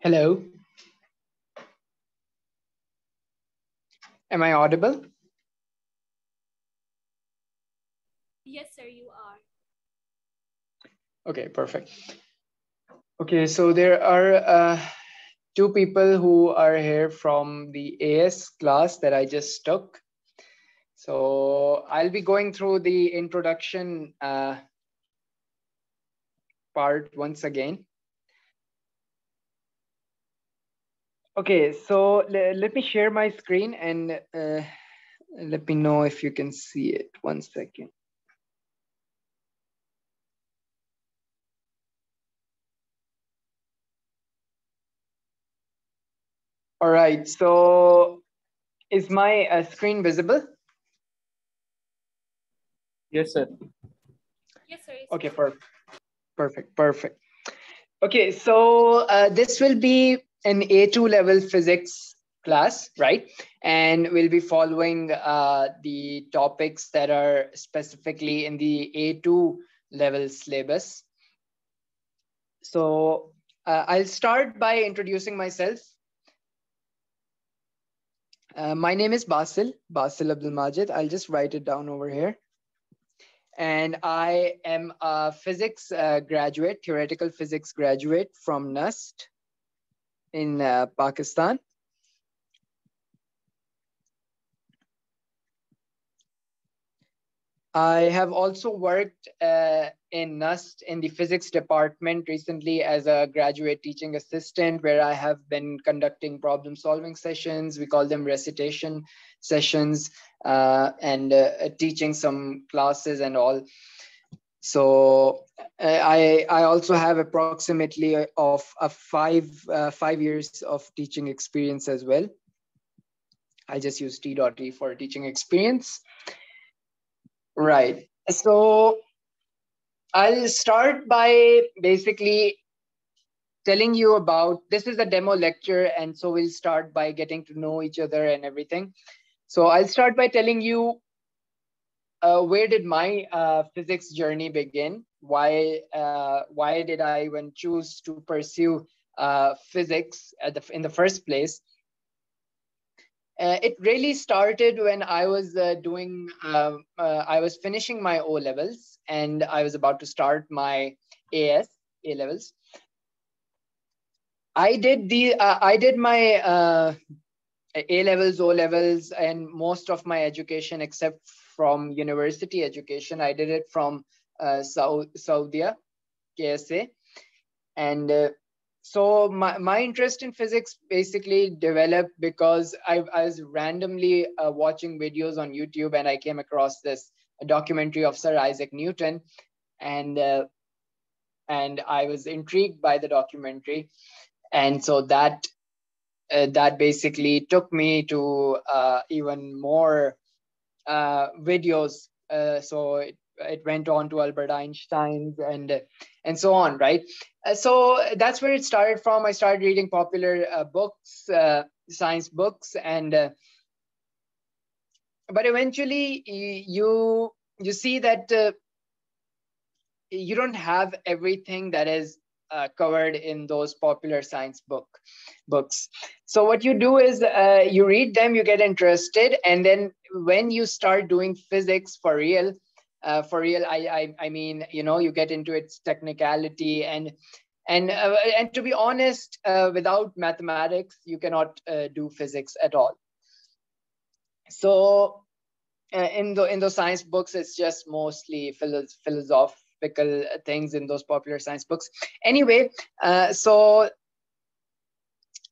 Hello. Am I audible? Yes, sir, you are. Okay, perfect. Okay, so there are uh, two people who are here from the AS class that I just took. So I'll be going through the introduction uh, part once again. Okay, so let me share my screen and uh, let me know if you can see it. One second. All right, so is my uh, screen visible? Yes, sir. Yes, sir. Okay, perfect. Perfect, perfect. Okay, so uh, this will be an A2 level physics class, right? And we'll be following uh, the topics that are specifically in the A2 level syllabus. So uh, I'll start by introducing myself. Uh, my name is Basil, Basil Abdul Majid. I'll just write it down over here. And I am a physics uh, graduate, theoretical physics graduate from NUST in uh, Pakistan. I have also worked uh, in NUST in the physics department recently as a graduate teaching assistant, where I have been conducting problem solving sessions. We call them recitation sessions uh, and uh, teaching some classes and all. So uh, I I also have approximately of a five uh, five years of teaching experience as well. I just use T.E for teaching experience. Right. So I'll start by basically telling you about this is a demo lecture and so we'll start by getting to know each other and everything so i'll start by telling you uh, where did my uh, physics journey begin why uh, why did i even choose to pursue uh, physics the, in the first place uh, it really started when I was uh, doing, uh I was finishing my O levels and I was about to start my AS, A levels. I did the, I did my A levels, O levels, and most of my education except from university education. I did it from Saudi, Saudi, KSA. And so my, my interest in physics basically developed because I, I was randomly uh, watching videos on YouTube and I came across this documentary of Sir Isaac Newton and uh, and I was intrigued by the documentary and so that uh, that basically took me to uh, even more uh, videos uh, so it, it went on to Albert Einstein's and and so on, right? Uh, so that's where it started from. I started reading popular uh, books, uh, science books, and uh, but eventually you you see that uh, you don't have everything that is uh, covered in those popular science book books. So what you do is uh, you read them you get interested and then when you start doing physics for real uh, for real I, I i mean you know you get into its technicality and and uh, and to be honest uh, without mathematics you cannot uh, do physics at all. So uh, in the in those science books it's just mostly philo- philosophical things in those popular science books anyway uh, so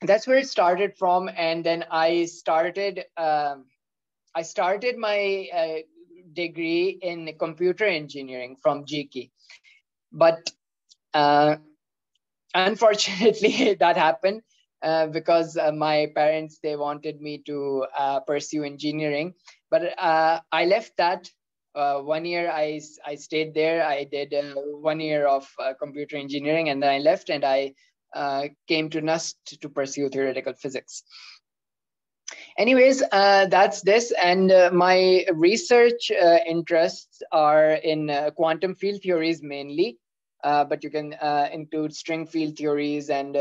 that's where it started from and then i started um, i started my degree in computer engineering from GK. But uh, unfortunately, that happened uh, because uh, my parents they wanted me to uh, pursue engineering. But uh, I left that. Uh, one year I, I stayed there. I did one year of computer engineering and then I left and I came to NUST to pursue theoretical physics anyways uh, that's this and uh, my research uh, interests are in uh, quantum field theories mainly uh, but you can uh, include string field theories and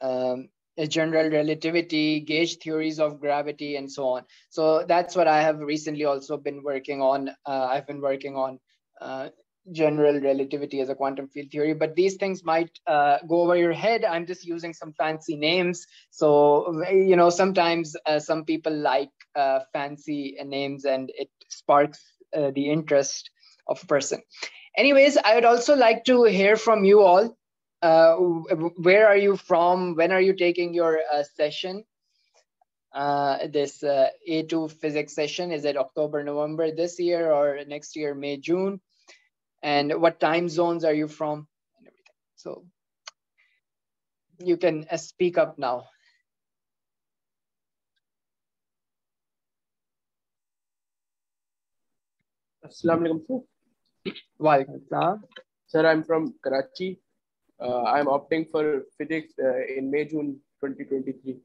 um, general relativity, gauge theories of gravity, and so on. So that's what I have recently also been working on. Uh, I've been working on uh, general relativity as a quantum field theory, but these things might uh, go over your head. I'm just using some fancy names. So, you know, sometimes uh, some people like uh, fancy names and it sparks uh, the interest of a person. Anyways, I would also like to hear from you all. Uh, where are you from? When are you taking your uh, session? this A2 physics session, is it October, November this year or next year, May, June? and what time zones are you from and everything. So you can uh, speak up now. Assalamu alaikum, sir. Sir, I'm from Karachi. Uh, I'm opting for physics uh, in May, June 2023.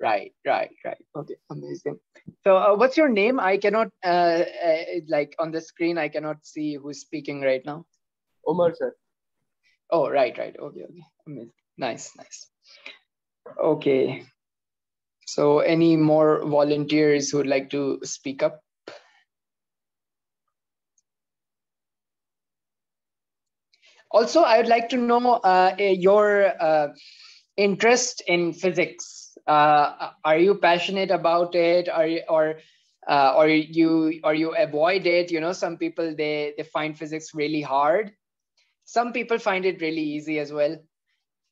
Right, right, right. Okay, amazing. So, uh, what's your name? I cannot, uh, uh, like on the screen, I cannot see who's speaking right now. Omar, sir. Oh, right, right. Okay, okay. Amazing. Nice, nice. Okay. So, any more volunteers who would like to speak up? Also, I would like to know uh, your uh, interest in physics. Uh, are you passionate about it? Are you, or uh, or you or you avoid it? You know some people they they find physics really hard. Some people find it really easy as well.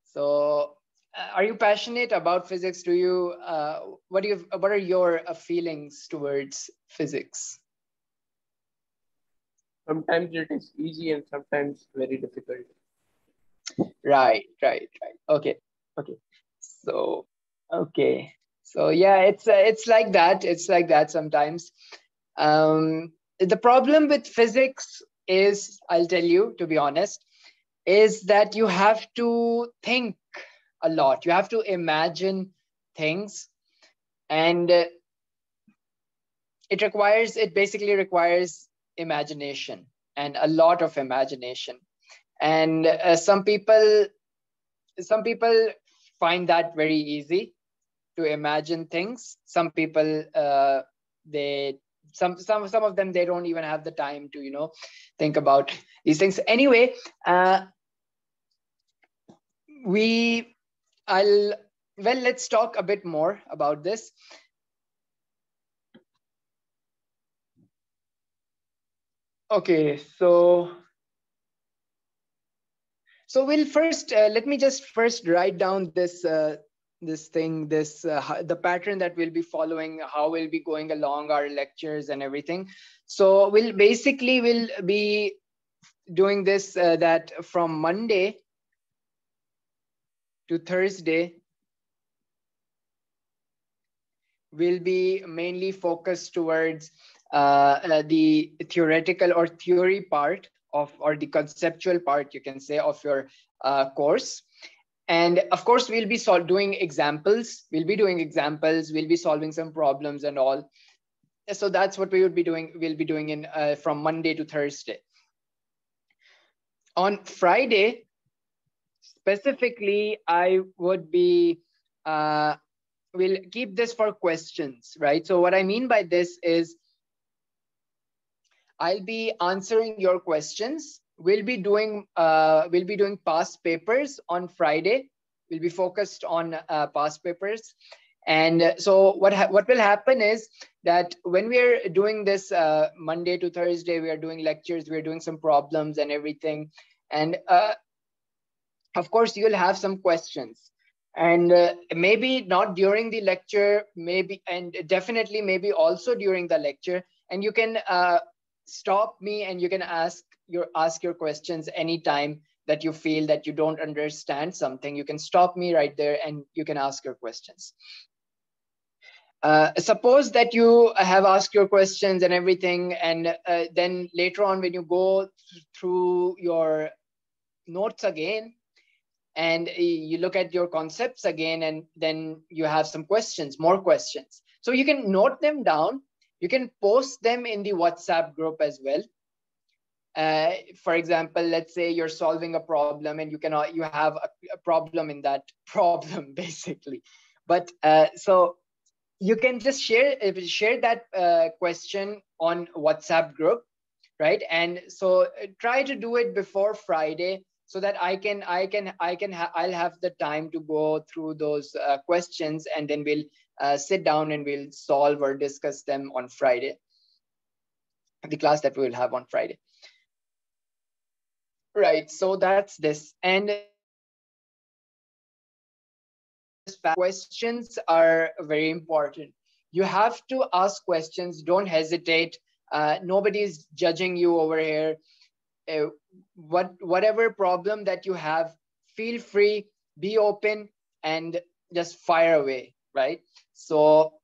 So uh, are you passionate about physics? Do you uh, what do you what are your feelings towards physics sometimes it is easy and sometimes very difficult right right right okay okay so Okay. So yeah, it's uh, it's like that. It's like that sometimes. Um, the problem with physics is, I'll tell you, to be honest, is that you have to think a lot. You have to imagine things, and uh, it requires. It basically requires imagination and a lot of imagination. And uh, some people, some people find that very easy to imagine things. Some people uh, they some some some of them they don't even have the time to you know think about these things. Anyway uh, we i'll well let's talk a bit more about this okay so so we'll first uh, let me just first write down this uh, this thing this uh, the pattern that we'll be following how we'll be going along our lectures and everything. So we'll basically we'll be doing this uh, that from monday to thursday will be mainly focused towards uh, uh the theoretical or theory part of or the conceptual part you can say of your uh, course. And of course we'll be sol- doing examples. We'll be doing examples. We'll be solving some problems and all. So that's what we would be doing we'll be doing in uh, from monday to thursday. On friday specifically i would be uh, we'll keep this for questions right? So what i mean by this is i'll be answering your questions we'll be doing uh, we'll be doing past papers on Friday. We'll be focused on uh, past papers. And so what what will happen is that when we are doing this uh, Monday to Thursday, we are doing lectures, we are doing some problems and everything. And uh, of course, you'll have some questions. And uh, maybe not during the lecture, maybe, and definitely maybe also during the lecture. And you can uh, stop me and you can ask your ask your questions anytime that you feel that you don't understand something. You can stop me right there and you can ask your questions. Uh, suppose that you have asked your questions and everything and uh, then later on when you go through your notes again and you look at your concepts again and then you have some questions more questions. So you can note them down you can post them in the whatsapp group as well uh, for example, let's say you're solving a problem and you cannot, you have a, a problem in that problem basically. But uh, so you can just share share that uh, question on WhatsApp group, right? And so uh, try to do it before Friday so that I can I can I can ha- I'll have the time to go through those uh, questions and then we'll uh, sit down and we'll solve or discuss them on Friday. The class that we will have on Friday. Right. So that's this and questions are very important. You have to ask questions. Don't hesitate. Uh, nobody's judging you over here. Uh, what whatever problem that you have, feel free, be open, and just fire away. Right. So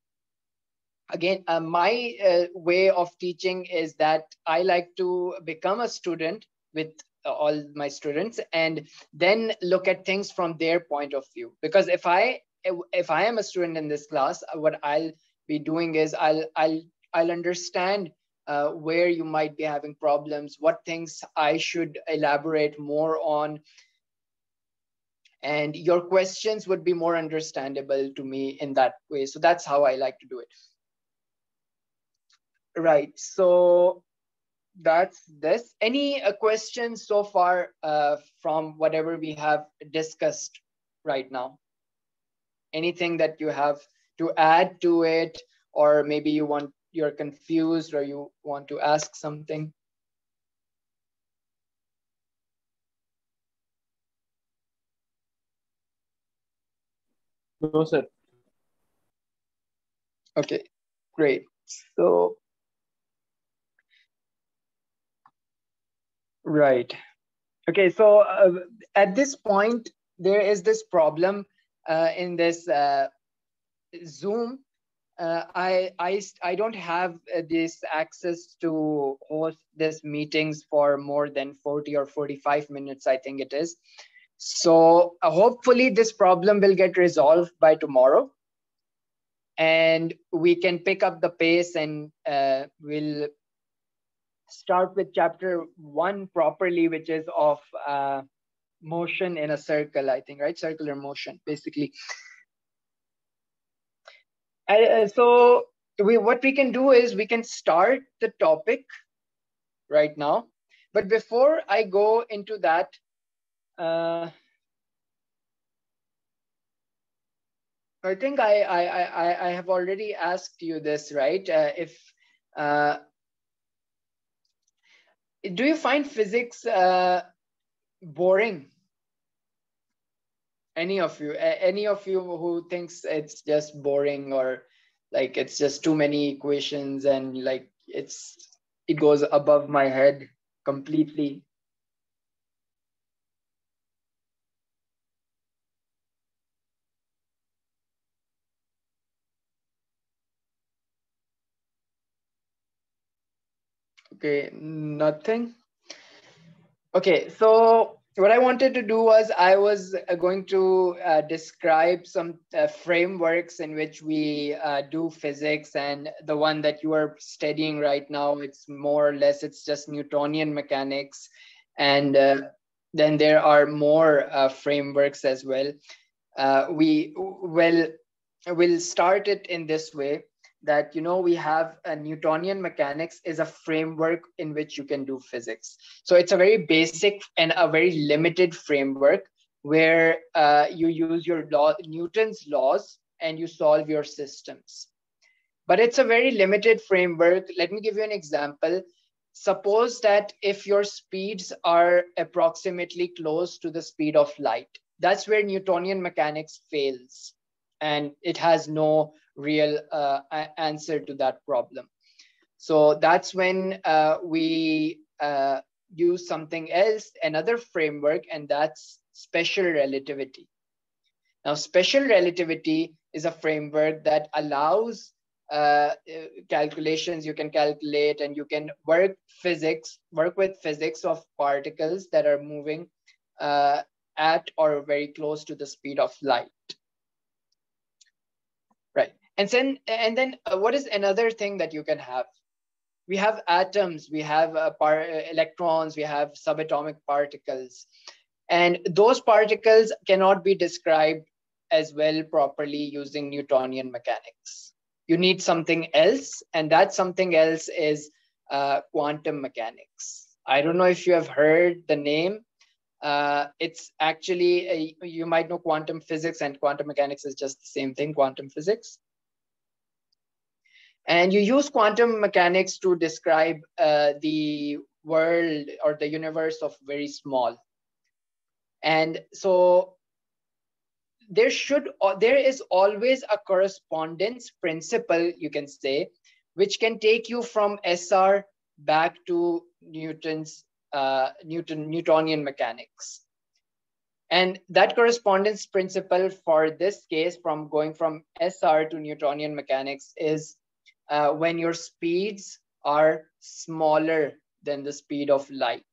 again, uh, my uh, way of teaching is that I like to become a student with all my students and then look at things from their point of view because if i if i am a student in this class what i'll be doing is i'll i'll i'll understand uh, where you might be having problems what things i should elaborate more on and your questions would be more understandable to me in that way so that's how i like to do it right so that's this. Any uh, questions so far uh, from whatever we have discussed right now? Anything that you have to add to it, or maybe you want you're confused or you want to ask something? No, sir. Okay, great. So Right. Okay, so uh, at this point, there is this problem uh, in this uh, Zoom. Uh, I, I, I don't have uh, this access to host this meetings for more than 40 or 45 minutes, I think it is. So uh, hopefully this problem will get resolved by tomorrow. And we can pick up the pace and we'll start with chapter one properly, which is of uh, motion in a circle, I think, right? Circular motion, basically. Uh, so we, what we can do is we can start the topic right now. But before I go into that, uh, I think I, I, I, I have already asked you this, right? Uh, if uh, do you find physics uh, boring? Any of you, any of you who thinks it's just boring or like it's just too many equations and like it's it goes above my head completely. Okay, nothing. Okay, so what I wanted to do was I was uh, going to uh, describe some uh, frameworks in which we uh, do physics and the one that you are studying right now, it's more or less, it's just Newtonian mechanics. And uh, then there are more uh, frameworks as well. we will will start it in this way that you know we have a newtonian mechanics is a framework in which you can do physics. So it's a very basic and a very limited framework where uh, you use your law newton's laws and you solve your systems. But it's a very limited framework. Let me give you an example. Suppose that if your speeds are approximately close to the speed of light that's where newtonian mechanics fails and it has no real uh, answer to that problem. So that's when uh, we uh, use something else, another framework, and that's special relativity. Now, special relativity is a framework that allows uh, calculations you can calculate and you can work physics, work with physics of particles that are moving uh, at or very close to the speed of light. And then, and then uh, what is another thing that you can have? we have atoms, we have uh, electrons, we have subatomic particles. And those particles cannot be described as well properly using Newtonian mechanics. You need something else, and that something else is uh, quantum mechanics. I don't know if you have heard the name. Uh, it's actually, a, you might know quantum physics and quantum mechanics is just the same thing, quantum physics. And you use quantum mechanics to describe uh, the world or the universe of very small. And so there should, uh, there is always a correspondence principle, you can say, which can take you from SR back to Newton's uh, Newton Newtonian mechanics. And that correspondence principle for this case from going from SR to Newtonian mechanics is uh, when your speeds are smaller than the speed of light.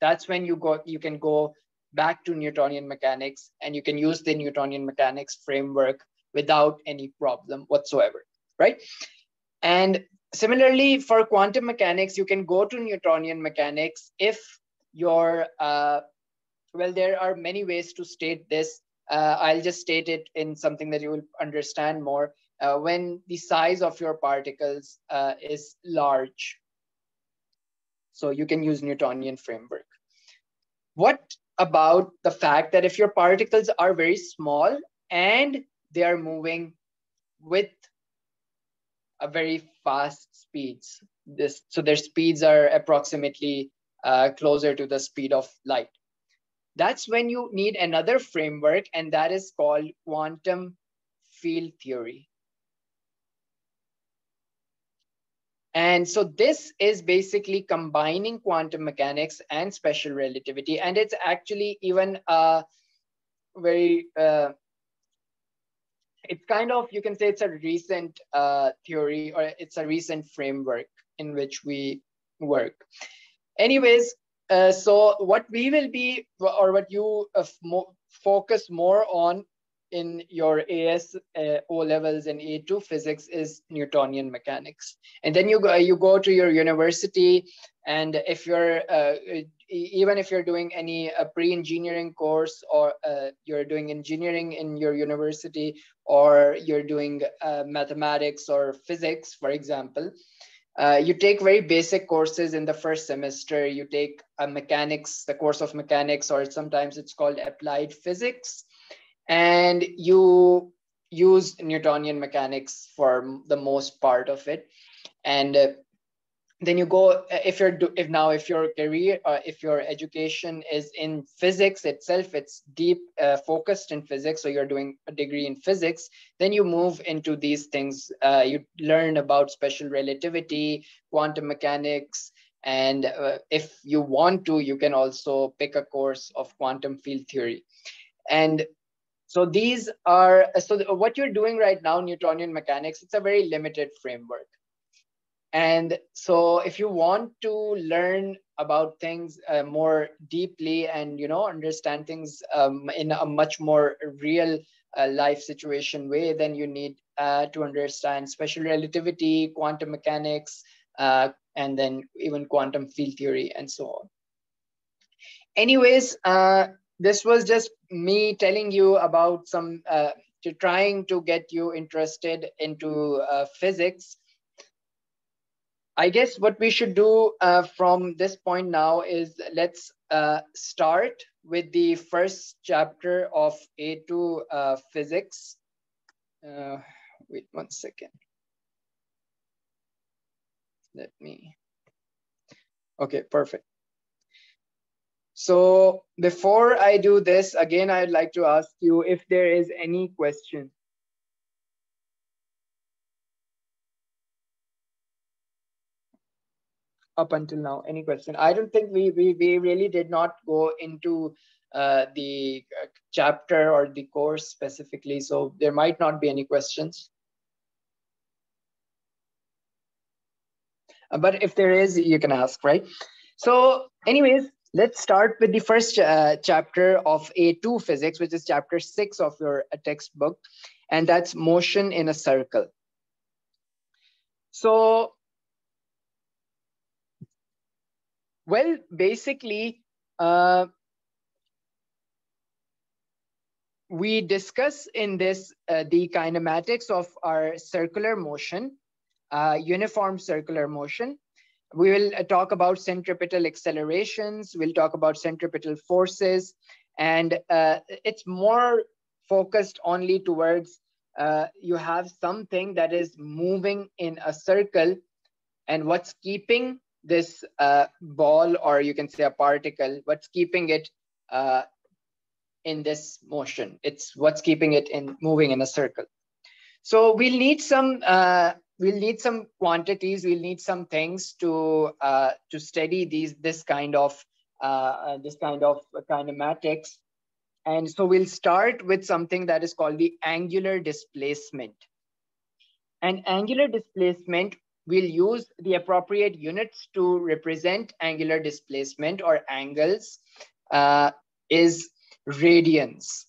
That's when you go, you can go back to Newtonian mechanics and you can use the Newtonian mechanics framework without any problem whatsoever, right? And similarly, for quantum mechanics, you can go to Newtonian mechanics if your, uh, well, there are many ways to state this. Uh, I'll just state it in something that you will understand more. Uh, when the size of your particles uh, is large. So you can use Newtonian framework. What about the fact that if your particles are very small and they are moving with a very fast speeds. This, so their speeds are approximately uh, closer to the speed of light. That's when you need another framework, and that is called quantum field theory. And so this is basically combining quantum mechanics and special relativity. And it's actually even a very uh, it's kind of you can say it's a recent uh, theory or it's a recent framework in which we work anyways uh, so what we will be or what you uh, focus more on in your AS uh, O levels and A2 physics is Newtonian mechanics. And then you go, you go to your university and if you're, uh, even if you're doing any uh, pre-engineering course or uh, you're doing engineering in your university or you're doing uh, mathematics or physics, for example, uh, you take very basic courses in the first semester. You take a mechanics, the course of mechanics, or sometimes it's called applied physics and you use Newtonian mechanics for the most part of it. And uh, then you go if you're if now if your career uh, if your education is in physics itself it's deep uh, focused in physics so you're doing a degree in physics then you move into these things uh, you learn about special relativity quantum mechanics and uh, if you want to you can also pick a course of quantum field theory and so these are, so what you're doing right now, Newtonian mechanics, it's a very limited framework. And so if you want to learn about things uh, more deeply and, you know, understand things um, in a much more real uh, life situation way, then you need uh, to understand special relativity, quantum mechanics, uh, and then even quantum field theory and so on. Anyways, uh, this was just me telling you about some uh, to trying to get you interested into uh, physics. I guess what we should do uh, from this point now is let's uh, start with the first chapter of a2 uh, physics. Uh, wait one second. Let me okay perfect so before I do this, again, I'd like to ask you if there is any question. Up until now, any question? I don't think we, we, we really did not go into uh, the uh, chapter or the course specifically, so there might not be any questions. Uh, but if there is, you can ask, right? So anyways, let's start with the first uh, chapter of A2 physics, which is chapter six of your uh, textbook, and that's motion in a circle. So, well, basically, uh, we discuss in this uh, the kinematics of our circular motion, uh, uniform circular motion, we will uh, talk about centripetal accelerations. We'll talk about centripetal forces. And uh, it's more focused only towards uh, you have something that is moving in a circle and what's keeping this uh, ball or you can say a particle, what's keeping it uh, in this motion. It's what's keeping it in moving in a circle. So we'll need some uh, we'll need some quantities. We'll need some things to uh, to study these this kind of uh, this kind of kinematics. And so we'll start with something that is called the angular displacement. And angular displacement, we'll use the appropriate units to represent angular displacement or angles uh, is radians.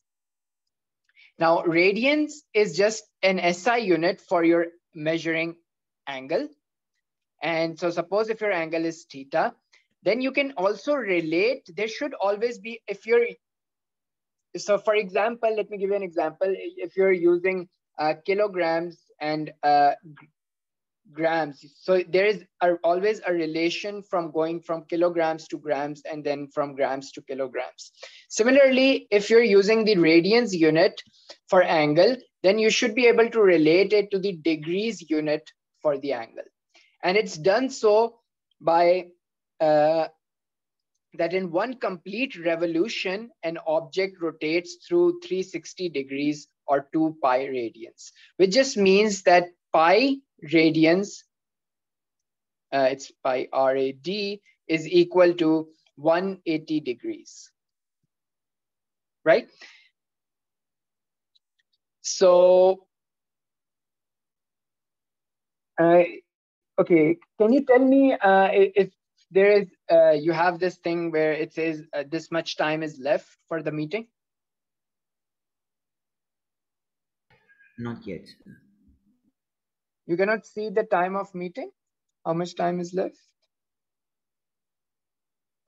Now, radians is just an SI unit for your measuring angle. And so suppose if your angle is theta, then you can also relate, there should always be, if you're, so for example, let me give you an example. If you're using uh, kilograms and uh, grams. So there is a, always a relation from going from kilograms to grams and then from grams to kilograms. Similarly, if you're using the radians unit for angle, then you should be able to relate it to the degrees unit for the angle. And it's done so by uh, that in one complete revolution, an object rotates through 360 degrees or 2 pi radians, which just means that pi radians, uh, it's pi RAD, is equal to 180 degrees, right? So, uh, okay, can you tell me uh, if there is, uh, you have this thing where it says uh, this much time is left for the meeting? Not yet. You cannot see the time of meeting? How much time is left?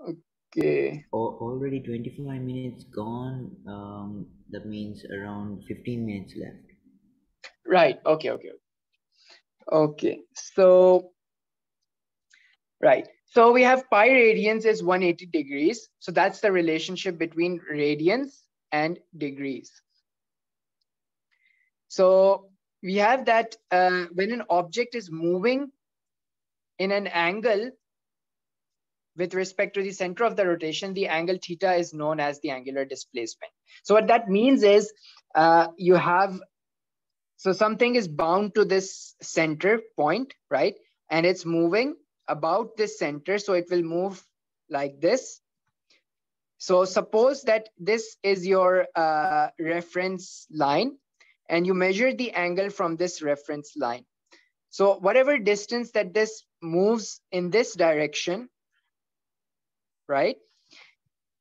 Okay. already 25 minutes gone. Um, that means around 15 minutes left. Right. Okay. Okay. Okay. So, right. So we have pi radians is 180 degrees. So that's the relationship between radians and degrees. So we have that uh, when an object is moving in an angle with respect to the center of the rotation, the angle theta is known as the angular displacement. So what that means is uh, you have, so something is bound to this center point, right? And it's moving about this center. So it will move like this. So suppose that this is your uh, reference line and you measure the angle from this reference line. So whatever distance that this moves in this direction, right?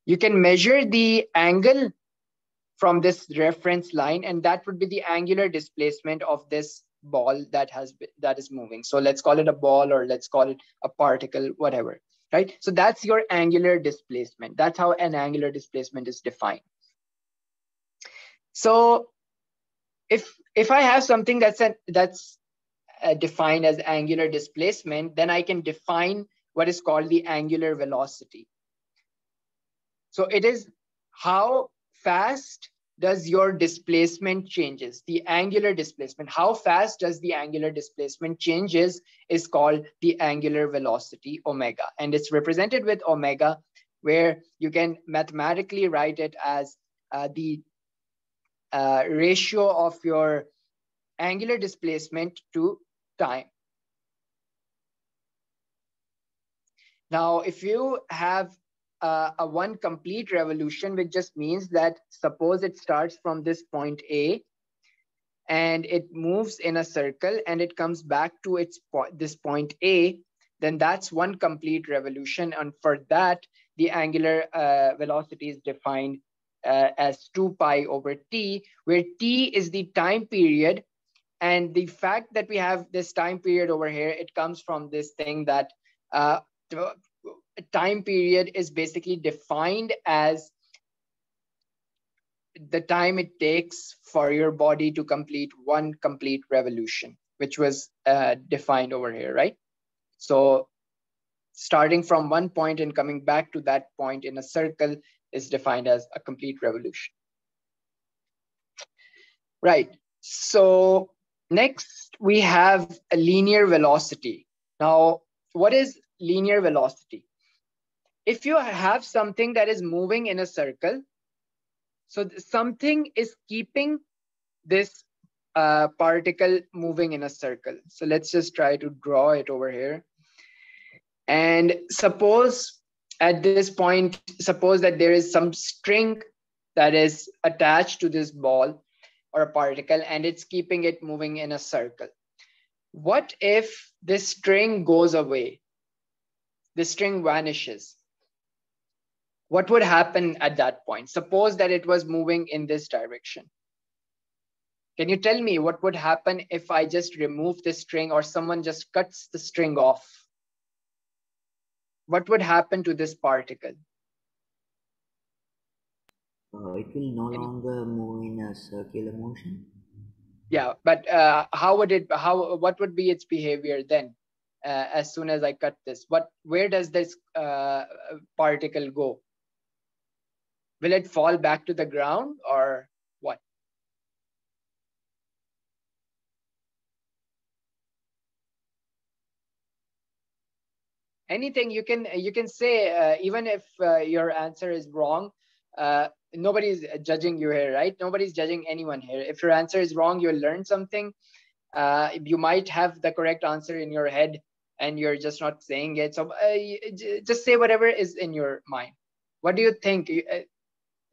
You can measure the angle from this reference line and that would be the angular displacement of this ball that has been, that is moving. So let's call it a ball or let's call it a particle, whatever, right? So that's your angular displacement. That's how an angular displacement is defined. So if if I have something that's an, that's uh, defined as angular displacement, then I can define what is called the angular velocity. So it is how fast does your displacement changes, the angular displacement. How fast does the angular displacement changes is called the angular velocity omega. And it's represented with omega where you can mathematically write it as uh, the uh, ratio of your angular displacement to time. Now, if you have uh, a one complete revolution, which just means that suppose it starts from this point A and it moves in a circle and it comes back to its po this point A, then that's one complete revolution. And for that, the angular uh, velocity is defined uh, as 2 pi over t, where t is the time period. And the fact that we have this time period over here, it comes from this thing that uh, time period is basically defined as the time it takes for your body to complete one complete revolution, which was uh, defined over here, right? So starting from one point and coming back to that point in a circle is defined as a complete revolution. Right, so next we have a linear velocity. Now, what is linear velocity? If you have something that is moving in a circle, so something is keeping this uh, particle moving in a circle. So let's just try to draw it over here. And suppose at this point, suppose that there is some string that is attached to this ball or a particle and it's keeping it moving in a circle. What if this string goes away? The string vanishes what would happen at that point? Suppose that it was moving in this direction. Can you tell me what would happen if I just remove the string or someone just cuts the string off? What would happen to this particle? Uh, it will no longer move in a circular motion. Yeah, but uh, how would it? How what would be its behavior then? Uh, as soon as I cut this, what where does this uh, particle go? will it fall back to the ground or Anything you can you can say uh, even if uh, your answer is wrong. Uh, nobody's judging you here, right? Nobody's judging anyone here. If your answer is wrong, you'll learn something. Uh, you might have the correct answer in your head and you're just not saying it. So uh, just say whatever is in your mind. What do you think?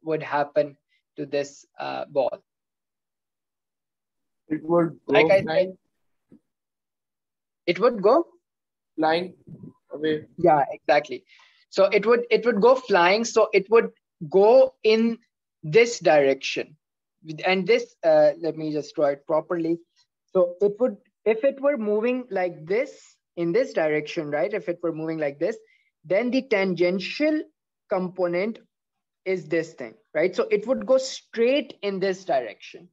Would happen to this uh, ball? It would go like. Said, it would go flying away. Yeah, exactly. So it would it would go flying. So it would go in this direction, and this. Uh, let me just draw it properly. So it would if it were moving like this in this direction, right? If it were moving like this, then the tangential component is this thing, right? So it would go straight in this direction.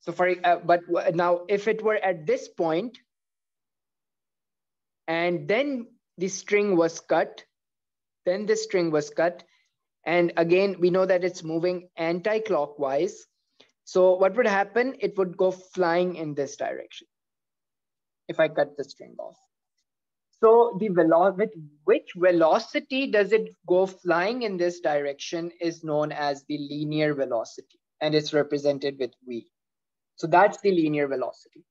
So for, uh, but now if it were at this point, and then the string was cut, then the string was cut. And again, we know that it's moving anti-clockwise. So what would happen? It would go flying in this direction if I cut the string off. So the velocity, which velocity does it go flying in this direction is known as the linear velocity and it's represented with V. So that's the linear velocity.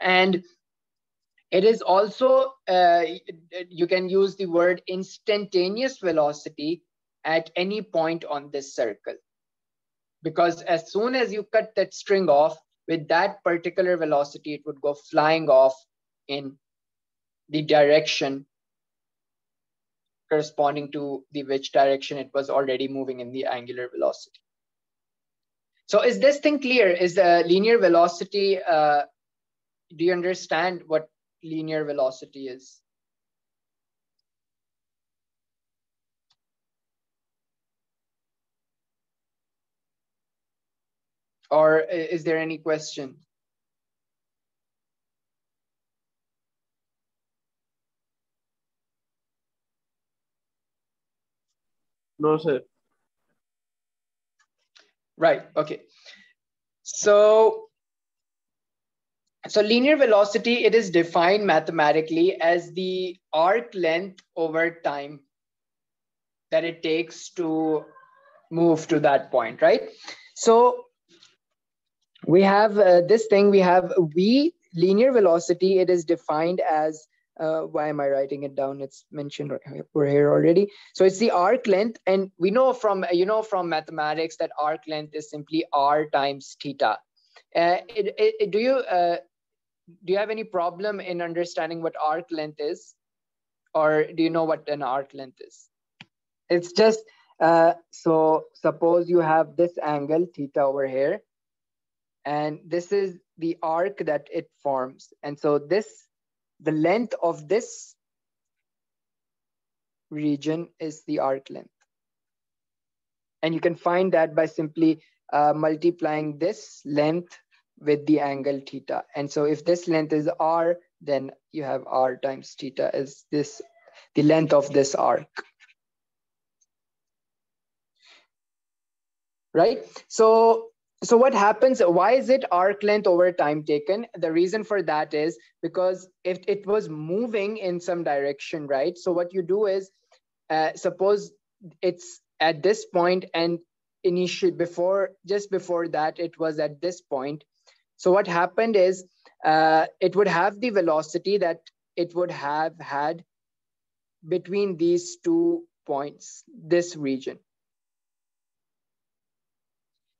And it is also, uh, you can use the word instantaneous velocity at any point on this circle. Because as soon as you cut that string off, with that particular velocity, it would go flying off in the direction corresponding to the which direction it was already moving in the angular velocity. So is this thing clear? Is the linear velocity, uh, do you understand what linear velocity is? Or is there any question? No, sir. Right. Okay. So, so linear velocity, it is defined mathematically as the arc length over time that it takes to move to that point, right? So we have uh, this thing, we have V linear velocity, it is defined as uh, why am I writing it down? It's mentioned over here already. So it's the arc length. And we know from, you know, from mathematics that arc length is simply R times theta. Uh, it, it, do you uh, do you have any problem in understanding what arc length is? Or do you know what an arc length is? It's just, uh, so suppose you have this angle theta over here, and this is the arc that it forms. And so this the length of this region is the arc length. And you can find that by simply uh, multiplying this length with the angle theta. And so if this length is r, then you have r times theta as this, the length of this arc. Right? So so what happens why is it arc length over time taken the reason for that is because if it was moving in some direction right so what you do is uh, suppose it's at this point and initially before just before that it was at this point so what happened is uh, it would have the velocity that it would have had between these two points this region.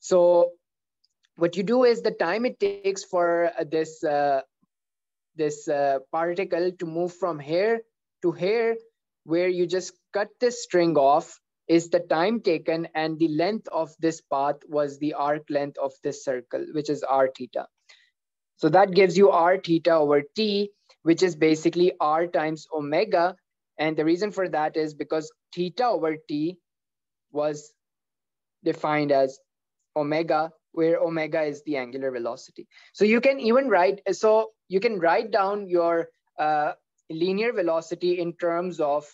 So what you do is the time it takes for uh, this uh, this uh, particle to move from here to here where you just cut this string off is the time taken and the length of this path was the arc length of this circle which is r theta so that gives you r theta over t which is basically r times omega and the reason for that is because theta over t was defined as omega where omega is the angular velocity. So you can even write, so you can write down your uh, linear velocity in terms of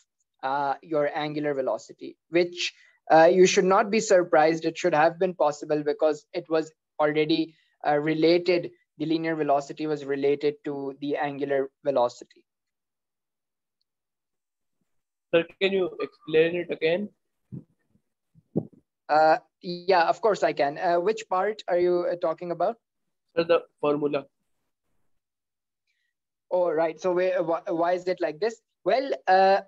uh, your angular velocity, which uh, you should not be surprised. It should have been possible because it was already uh, related, the linear velocity was related to the angular velocity. Sir, can you explain it again? Uh, yeah, of course I can. Uh, which part are you uh, talking about? Sir, the formula. Oh, right. So why is it like this? Well, uh,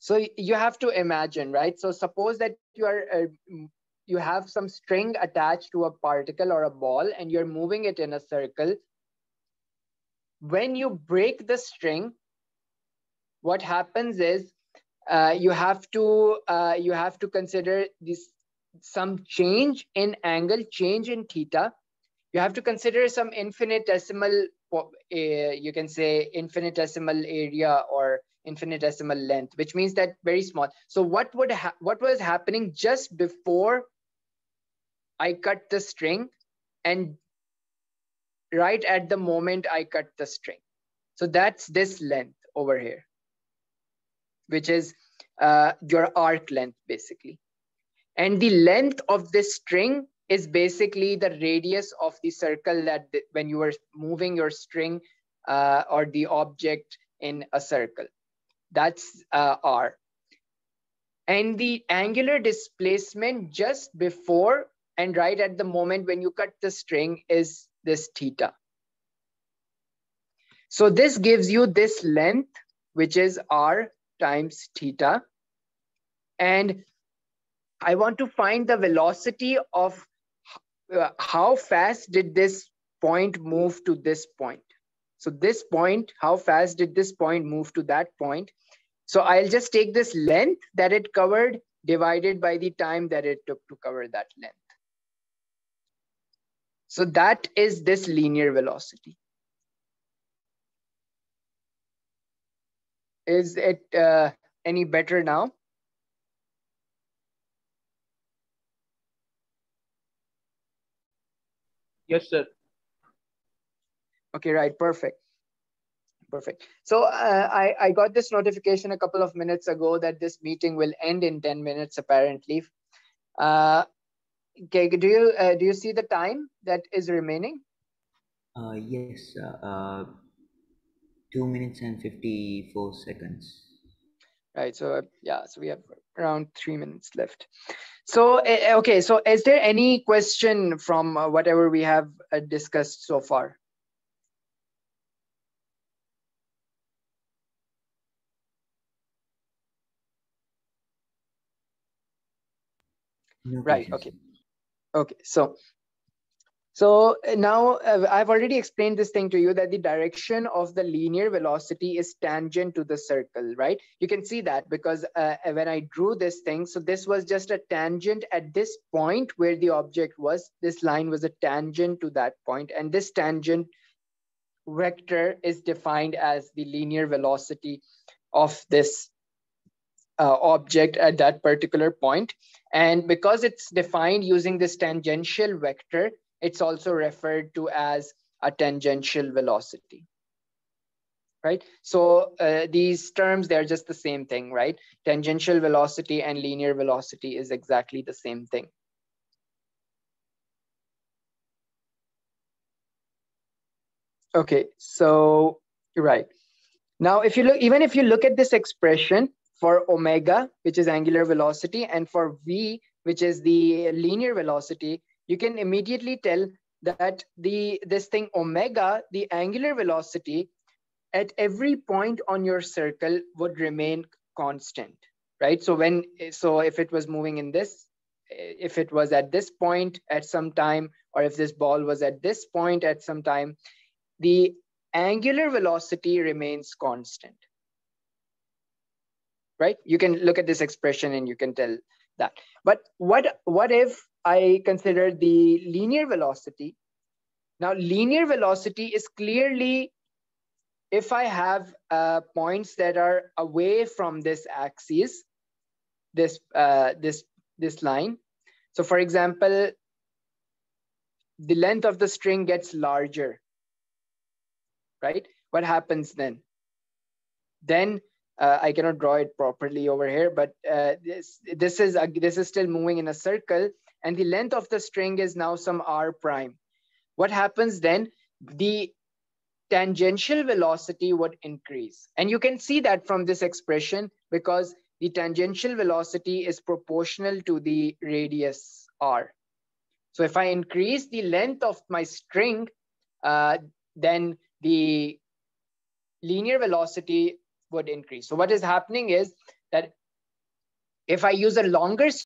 so you have to imagine, right? So suppose that you are uh, you have some string attached to a particle or a ball and you're moving it in a circle. When you break the string, what happens is uh, you have to uh, you have to consider this some change in angle, change in theta. You have to consider some infinitesimal, uh, you can say infinitesimal area or infinitesimal length, which means that very small. So what would what was happening just before I cut the string and right at the moment I cut the string. So that's this length over here which is uh, your arc length basically. And the length of this string is basically the radius of the circle that when you are moving your string uh, or the object in a circle. That's uh, R. And the angular displacement just before and right at the moment when you cut the string is this theta. So this gives you this length, which is R times theta. And I want to find the velocity of uh, how fast did this point move to this point. So this point, how fast did this point move to that point? So I'll just take this length that it covered divided by the time that it took to cover that length. So that is this linear velocity. Is it uh, any better now? Yes, sir. Okay, right, perfect. Perfect. So uh, I, I got this notification a couple of minutes ago that this meeting will end in 10 minutes, apparently. Uh, okay, do you, uh, do you see the time that is remaining? Uh, yes, uh, uh 2 minutes and 54 seconds. Right. So, uh, yeah, so we have around three minutes left. So, uh, okay. So, is there any question from uh, whatever we have uh, discussed so far? Right. Okay. Okay. So, so uh, now uh, I've already explained this thing to you that the direction of the linear velocity is tangent to the circle, right? You can see that because uh, when I drew this thing, so this was just a tangent at this point where the object was, this line was a tangent to that point, And this tangent vector is defined as the linear velocity of this uh, object at that particular point. And because it's defined using this tangential vector, it's also referred to as a tangential velocity right? So uh, these terms, they're just the same thing, right? Tangential velocity and linear velocity is exactly the same thing. Okay, so you're right. Now, if you look, even if you look at this expression for omega, which is angular velocity, and for v, which is the linear velocity, you can immediately tell that the this thing omega, the angular velocity, at every point on your circle would remain constant, right? So when so if it was moving in this, if it was at this point at some time, or if this ball was at this point at some time, the angular velocity remains constant. Right? You can look at this expression and you can tell that. But what, what if I consider the linear velocity? Now, linear velocity is clearly if I have uh, points that are away from this axis, this, uh, this, this line. So for example, the length of the string gets larger right? What happens then? Then uh, I cannot draw it properly over here, but uh, this, this, is, this is still moving in a circle and the length of the string is now some r prime. What happens then? The tangential velocity would increase. And you can see that from this expression because the tangential velocity is proportional to the radius r. So if I increase the length of my string, uh, then the linear velocity would increase. So what is happening is that if I use a longer